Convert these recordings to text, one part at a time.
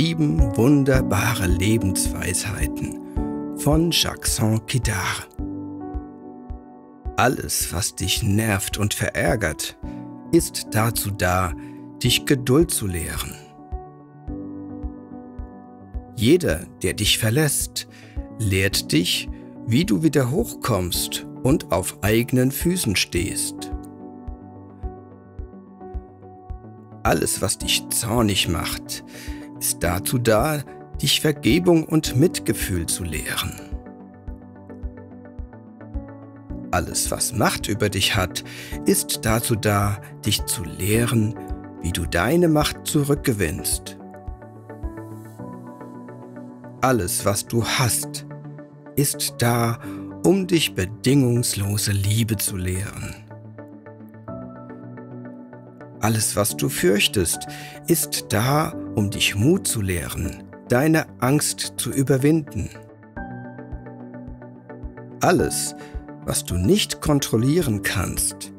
Wunderbare Lebensweisheiten von Jackson Kidar. Alles, was dich nervt und verärgert, ist dazu da, dich Geduld zu lehren. Jeder, der dich verlässt, lehrt dich, wie du wieder hochkommst und auf eigenen Füßen stehst. Alles, was dich zornig macht, ist dazu da, dich Vergebung und Mitgefühl zu lehren. Alles, was Macht über dich hat, ist dazu da, dich zu lehren, wie du deine Macht zurückgewinnst. Alles, was du hast, ist da, um dich bedingungslose Liebe zu lehren. Alles, was du fürchtest, ist da, um dich Mut zu lehren, deine Angst zu überwinden. Alles, was du nicht kontrollieren kannst,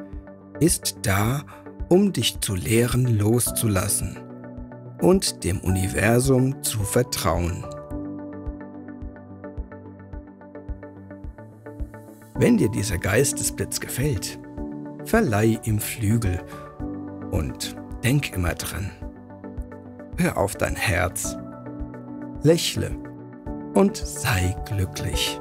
ist da, um dich zu lehren loszulassen und dem Universum zu vertrauen. Wenn dir dieser Geistesblitz gefällt, verleih ihm Flügel und denk immer dran. Hör auf dein Herz, lächle und sei glücklich.